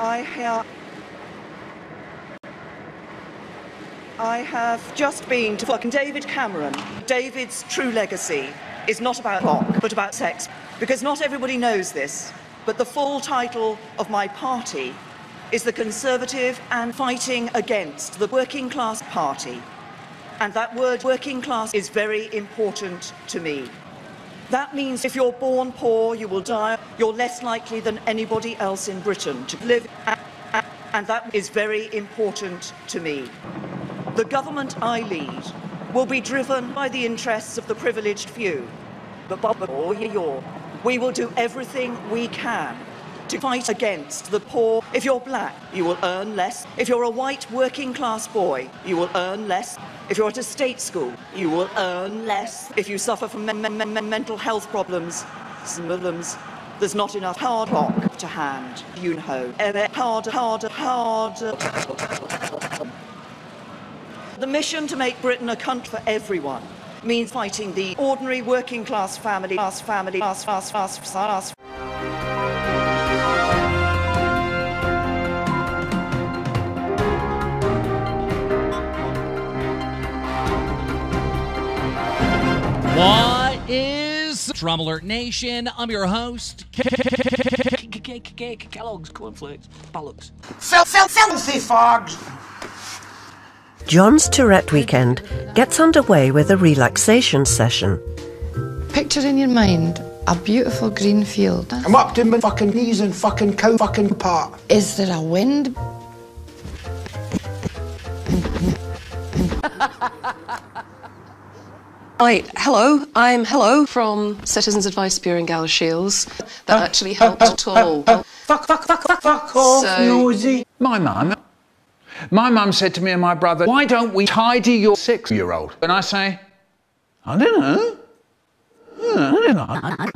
I have. I have just been to fucking David Cameron. David's true legacy is not about rock, but about sex. Because not everybody knows this, but the full title of my party is the Conservative and Fighting Against the Working Class Party. And that word working class is very important to me. That means if you're born poor, you will die. You're less likely than anybody else in Britain to live. And that is very important to me. The government I lead will be driven by the interests of the privileged few. But, we will do everything we can to fight against the poor. If you're black, you will earn less. If you're a white working class boy, you will earn less. If you're at a state school, you will earn less. If you suffer from men men men mental health problems, problems, there's not enough hard rock to hand. You know, hard, hard, hard. The mission to make Britain a country for everyone means fighting the ordinary working class family, class family, class, class, class, class. What is Drum Alert Nation? I'm your host, Kellogg's cornflakes, bollocks. Filthy fogs. John's Tourette Weekend gets underway with a relaxation session. Picture in your mind a beautiful green field. I'm up to my fucking knees in fucking cow fucking part. Is there a wind? Right, hello, I'm Hello from Citizens Advice Bureau in Galashiels. That actually helped at all. Fuck, fuck, fuck, fuck, fuck off, So- nosy. My mum. My mum said to me and my brother, Why don't we tidy your six year old? And I say, I don't know. I don't know.